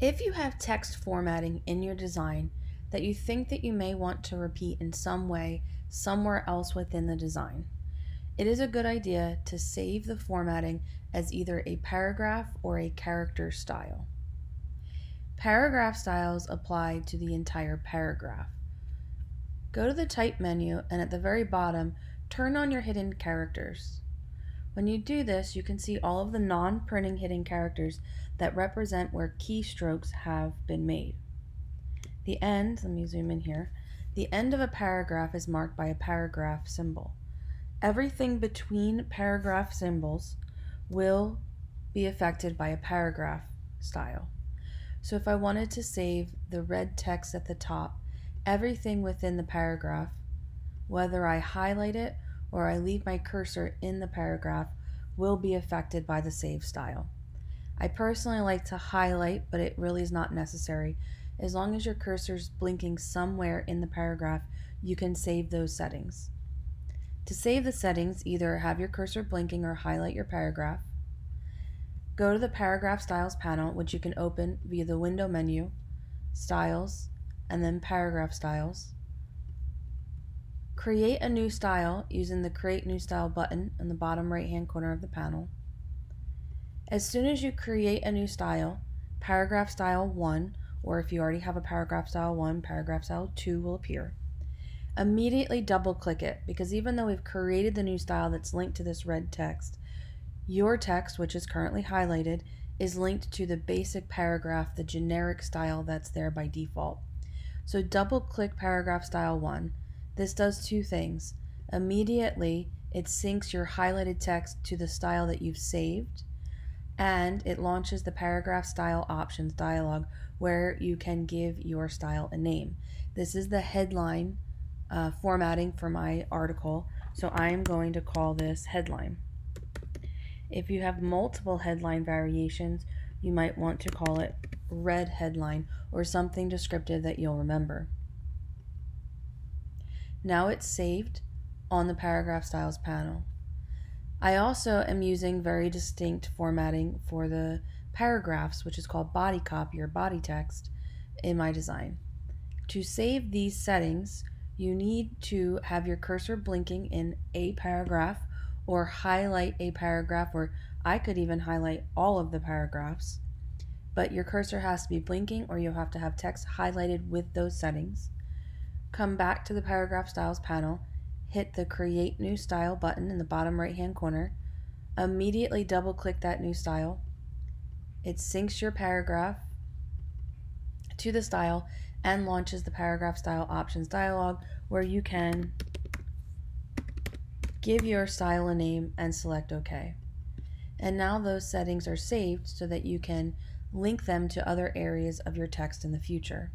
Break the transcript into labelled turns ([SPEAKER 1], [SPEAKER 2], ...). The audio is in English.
[SPEAKER 1] If you have text formatting in your design that you think that you may want to repeat in some way somewhere else within the design, it is a good idea to save the formatting as either a paragraph or a character style. Paragraph styles apply to the entire paragraph. Go to the Type menu and at the very bottom, turn on your hidden characters. When you do this, you can see all of the non-printing hidden characters that represent where keystrokes have been made. The end, let me zoom in here, the end of a paragraph is marked by a paragraph symbol. Everything between paragraph symbols will be affected by a paragraph style. So if I wanted to save the red text at the top, everything within the paragraph, whether I highlight it or I leave my cursor in the paragraph will be affected by the save style. I personally like to highlight, but it really is not necessary. As long as your cursor is blinking somewhere in the paragraph, you can save those settings. To save the settings, either have your cursor blinking or highlight your paragraph. Go to the Paragraph Styles panel, which you can open via the Window menu, Styles, and then Paragraph Styles. Create a new style using the Create New Style button in the bottom right hand corner of the panel. As soon as you create a new style, Paragraph Style 1, or if you already have a Paragraph Style 1, Paragraph Style 2 will appear. Immediately double click it because even though we've created the new style that's linked to this red text, your text, which is currently highlighted, is linked to the basic paragraph, the generic style that's there by default. So double click Paragraph Style 1 this does two things. Immediately, it syncs your highlighted text to the style that you've saved, and it launches the paragraph style options dialog where you can give your style a name. This is the headline uh, formatting for my article, so I'm going to call this headline. If you have multiple headline variations, you might want to call it red headline or something descriptive that you'll remember. Now it's saved on the paragraph styles panel. I also am using very distinct formatting for the paragraphs, which is called body copy or body text in my design. To save these settings, you need to have your cursor blinking in a paragraph or highlight a paragraph, or I could even highlight all of the paragraphs. But your cursor has to be blinking or you'll have to have text highlighted with those settings. Come back to the Paragraph Styles panel, hit the Create New Style button in the bottom right hand corner, immediately double click that new style. It syncs your paragraph to the style and launches the Paragraph Style Options dialog where you can give your style a name and select OK. And now those settings are saved so that you can link them to other areas of your text in the future.